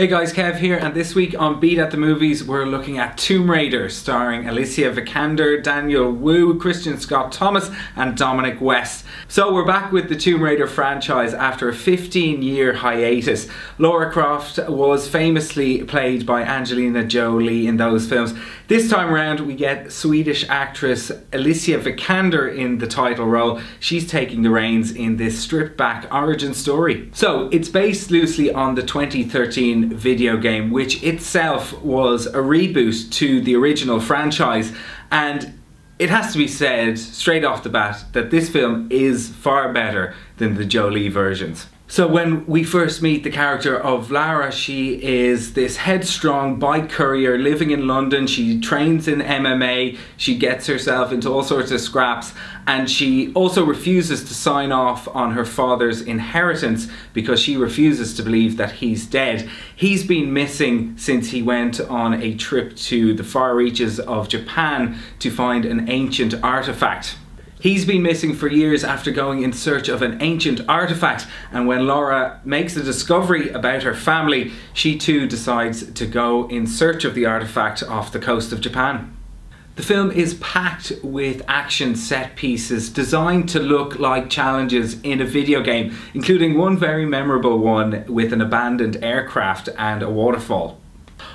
Hey guys, Kev here, and this week on Beat at the Movies, we're looking at Tomb Raider, starring Alicia Vikander, Daniel Wu, Kristin Scott Thomas, and Dominic West. So we're back with the Tomb Raider franchise after a 15 year hiatus. Lara Croft was famously played by Angelina Jolie in those films. This time around, we get Swedish actress Alicia Vikander in the title role. She's taking the reins in this stripped back origin story. So it's based loosely on the 2013 video game, which itself was a reboot to the original franchise. And it has to be said straight off the bat that this film is far better than the Jolie versions. So when we first meet the character of Lara, she is this headstrong bike courier living in London. She trains in MMA, she gets herself into all sorts of scraps, and she also refuses to sign off on her father's inheritance because she refuses to believe that he's dead. He's been missing since he went on a trip to the far reaches of Japan to find an ancient artifact. He's been missing for years after going in search of an ancient artifact, and when Laura makes a discovery about her family, she too decides to go in search of the artifact off the coast of Japan. The film is packed with action set pieces designed to look like challenges in a video game, including one very memorable one with an abandoned aircraft and a waterfall.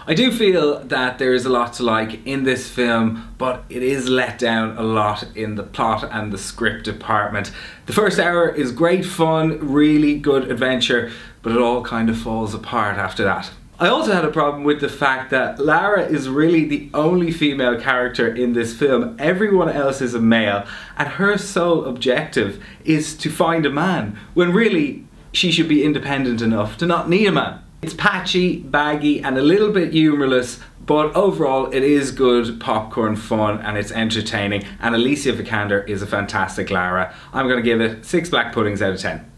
I do feel that there is a lot to like in this film, but it is let down a lot in the plot and the script department. The first hour is great fun, really good adventure, but it all kind of falls apart after that. I also had a problem with the fact that Lara is really the only female character in this film. Everyone else is a male, and her sole objective is to find a man, when really she should be independent enough to not need a man. It's patchy, baggy, and a little bit humorless, but overall it is good popcorn fun and it's entertaining. And Alicia Vikander is a fantastic Lara. I'm going to give it six black puddings out of ten.